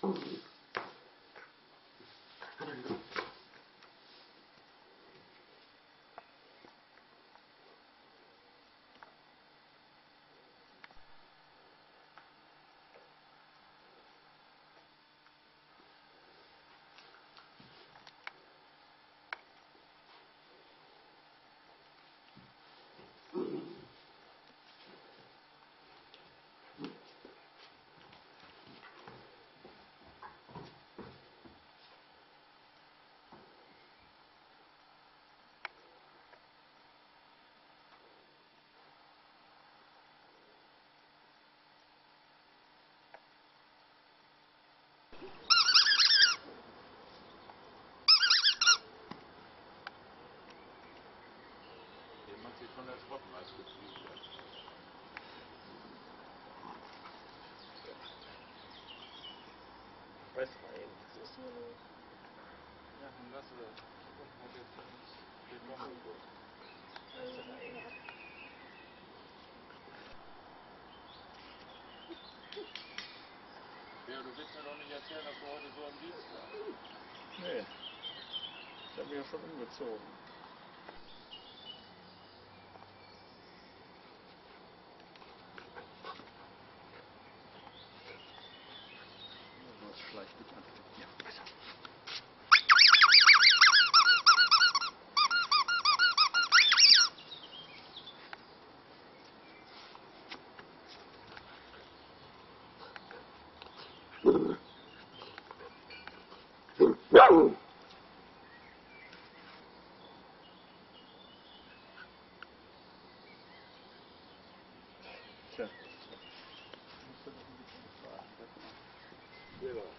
放。Jemand sich von der getrieben hat. Weiß hier los? Ja, dann lass es. Und hat jetzt den Noch Ja, du willst mir doch nicht erzählen, dass du heute so am Dienst warst. Nee. Ich habe mich ja schon umgezogen. Thank you.